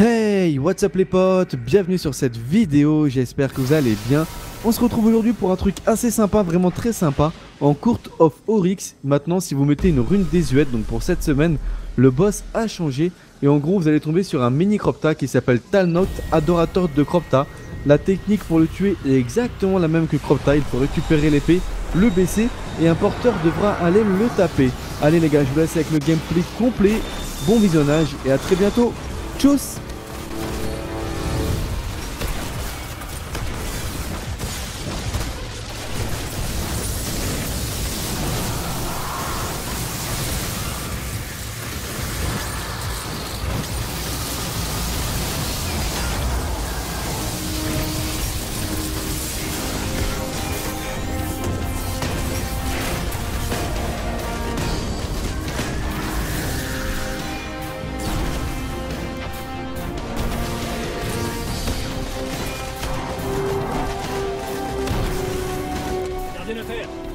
Hey, what's up les potes? Bienvenue sur cette vidéo, j'espère que vous allez bien. On se retrouve aujourd'hui pour un truc assez sympa, vraiment très sympa, en Court of Oryx. Maintenant, si vous mettez une rune désuète, donc pour cette semaine, le boss a changé. Et en gros, vous allez tomber sur un mini Cropta qui s'appelle Talnot, adorateur de Cropta. La technique pour le tuer est exactement la même que Cropta, il faut récupérer l'épée, le baisser, et un porteur devra aller le taper. Allez les gars, je vous laisse avec le gameplay complet. Bon visionnage et à très bientôt. Tchuss 可以